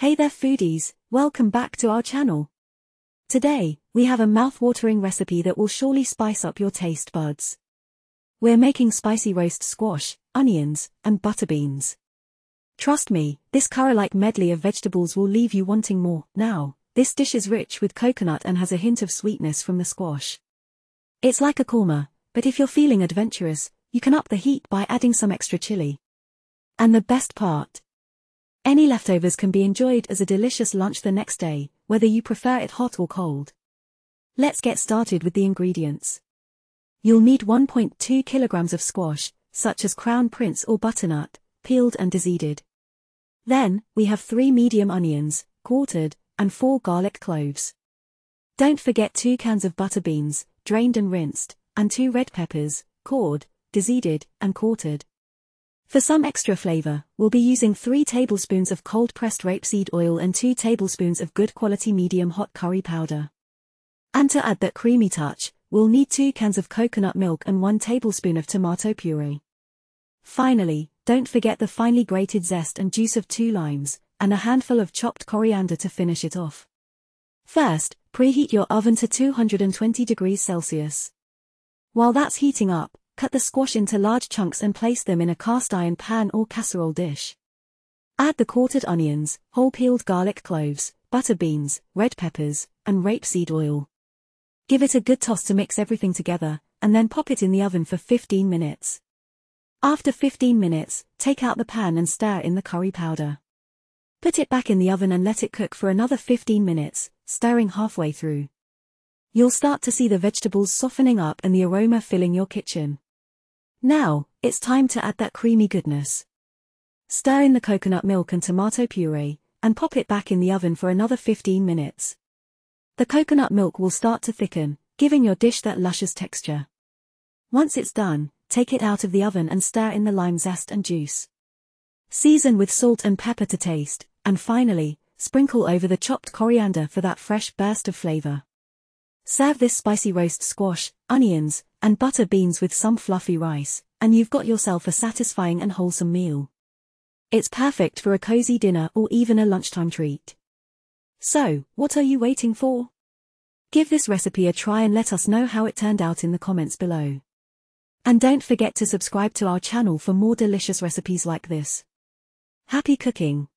Hey there foodies, welcome back to our channel. Today, we have a mouth-watering recipe that will surely spice up your taste buds. We're making spicy roast squash, onions, and butter beans. Trust me, this curry-like medley of vegetables will leave you wanting more. Now, this dish is rich with coconut and has a hint of sweetness from the squash. It's like a korma, but if you're feeling adventurous, you can up the heat by adding some extra chili. And the best part, any leftovers can be enjoyed as a delicious lunch the next day, whether you prefer it hot or cold. Let's get started with the ingredients. You'll need 1.2 kilograms of squash, such as crown prince or butternut, peeled and deseeded. Then, we have 3 medium onions, quartered, and 4 garlic cloves. Don't forget 2 cans of butter beans, drained and rinsed, and 2 red peppers, cored, deseeded, and quartered. For some extra flavor, we'll be using 3 tablespoons of cold-pressed rapeseed oil and 2 tablespoons of good quality medium hot curry powder. And to add that creamy touch, we'll need 2 cans of coconut milk and 1 tablespoon of tomato puree. Finally, don't forget the finely grated zest and juice of 2 limes, and a handful of chopped coriander to finish it off. First, preheat your oven to 220 degrees Celsius. While that's heating up, Cut the squash into large chunks and place them in a cast iron pan or casserole dish. Add the quartered onions, whole peeled garlic cloves, butter beans, red peppers, and rapeseed oil. Give it a good toss to mix everything together, and then pop it in the oven for 15 minutes. After 15 minutes, take out the pan and stir in the curry powder. Put it back in the oven and let it cook for another 15 minutes, stirring halfway through. You'll start to see the vegetables softening up and the aroma filling your kitchen. Now, it's time to add that creamy goodness. Stir in the coconut milk and tomato puree, and pop it back in the oven for another 15 minutes. The coconut milk will start to thicken, giving your dish that luscious texture. Once it's done, take it out of the oven and stir in the lime zest and juice. Season with salt and pepper to taste, and finally, sprinkle over the chopped coriander for that fresh burst of flavor. Serve this spicy roast squash, onions, and butter beans with some fluffy rice, and you've got yourself a satisfying and wholesome meal. It's perfect for a cozy dinner or even a lunchtime treat. So, what are you waiting for? Give this recipe a try and let us know how it turned out in the comments below. And don't forget to subscribe to our channel for more delicious recipes like this. Happy cooking!